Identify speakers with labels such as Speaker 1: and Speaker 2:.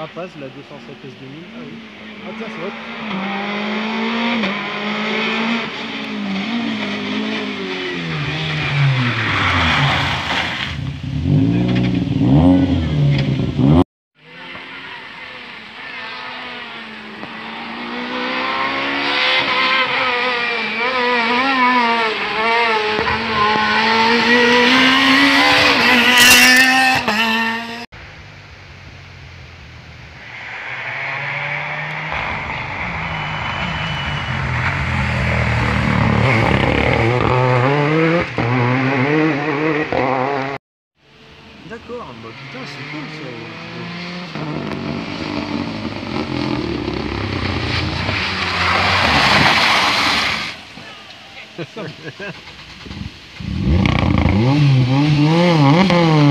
Speaker 1: Rapace, la 207 S2000. Ah oui.
Speaker 2: Ah tiens, c'est hop.
Speaker 1: D'accord, bah putain, c'est cool ça.